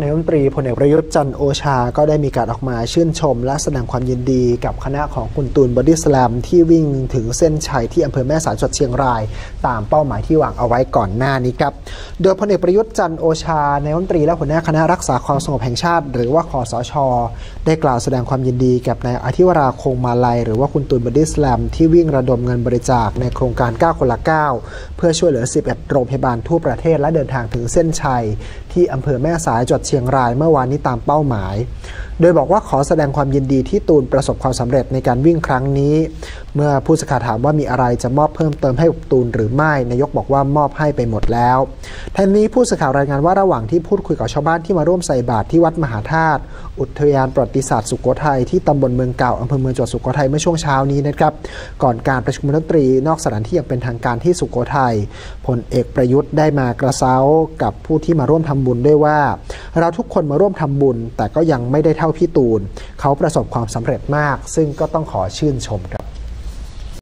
นายกรัฐมนตรีพลเอกประยุทธ์จันโอชา ก็ได้มีการออกมาชื่นชม และแสดงความยินดีกับคณะของคุณตูนบอดี้สแลมที่วิ่งถึงเส้นชัยที่อำเภอแม่สายจังหวัดเชียงราย ตามเป้าหมายที่วางเอาไว้ก่อนหน้านี้ครับ โดยพลเอกประยุทธ์จันโอชานายกรัฐมนตรีและหัวหน้าคณะรักษาความสงบแห่งชาติ หรือว่าคสช. ได้กล่าวแสดงความยินดีกับนายอาทิวราห์ คงมาลัย หรือว่าคุณตูนบอดี้สแลม ที่วิ่งระดมเงินบริจาคในโครงการ ก้าวคนละ ก้าว เพื่อช่วยเหลือ 11 โรงพยาบาลทั่วประเทศและเดินทางถึงเส้นชัย ที่อำเภอแม่สายจังหวัดเชียงรายเมื่อวานนี้ตามเป้าหมายโดยบอกว่าขอแสดงความยินดีที่ตูนประสบความสำเร็จในการวิ่งครั้งนี้ เมื่อผู้สื่อข่าวถามว่ามีอะไรจะมอบเพิ่มเติมให้ตูนหรือไม่นายกบอกว่ามอบให้ไปหมดแล้วทั้งนี้ผู้สื่อข่าวรายงานว่าระหว่างที่พูดคุยกับชาวบ้านที่มาร่วมใส่บาตรที่วัดมหาธาตุอุทยานประวัติศาสตร์สุโขทัยที่ตำบลเมืองเก่าอำเภอเมืองจังหวัดสุโขทัยเมื่อช่วงเช้านี้นะครับ ก่อนการประชุมรัฐมนตรีนอกสถานที่อย่างเป็นทางการที่สุโขทัยพลเอกประยุทธ์ได้มากระเซ้ากับผู้ที่มาร่วมทำบุญด้วยว่า เราทุกคนมาร่วมทำบุญ แต่ก็ยังไม่ได้เท่าพี่ตูน เขาประสบความสำเร็จมาก ซึ่งก็ต้องขอชื่นชมครับ